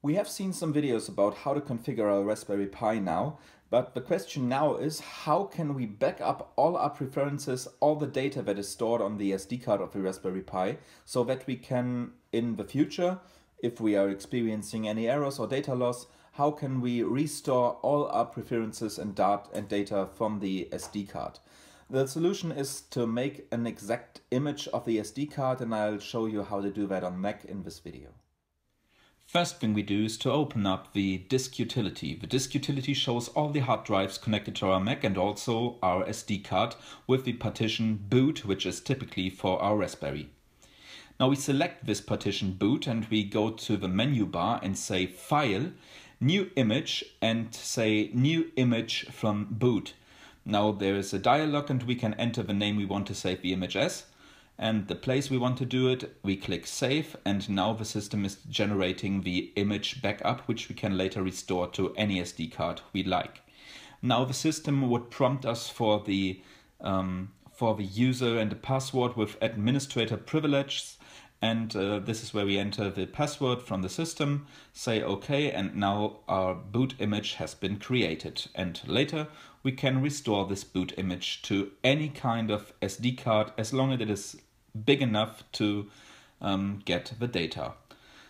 We have seen some videos about how to configure our Raspberry Pi now, but the question now is how can we back up all our preferences, all the data that is stored on the SD card of the Raspberry Pi, so that we can, in the future, if we are experiencing any errors or data loss, how can we restore all our preferences and, dat and data from the SD card? The solution is to make an exact image of the SD card and I'll show you how to do that on Mac in this video. First thing we do is to open up the disk utility. The disk utility shows all the hard drives connected to our Mac and also our SD card with the partition boot, which is typically for our Raspberry. Now we select this partition boot and we go to the menu bar and say File, New Image and say New Image from boot. Now there is a dialog and we can enter the name we want to save the image as and the place we want to do it, we click save and now the system is generating the image backup which we can later restore to any SD card we like. Now the system would prompt us for the um, for the user and the password with administrator privileges and uh, this is where we enter the password from the system, say OK, and now our boot image has been created. And later we can restore this boot image to any kind of SD card as long as it is big enough to um, get the data.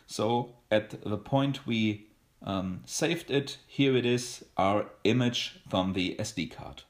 So at the point we um, saved it, here it is, our image from the SD card.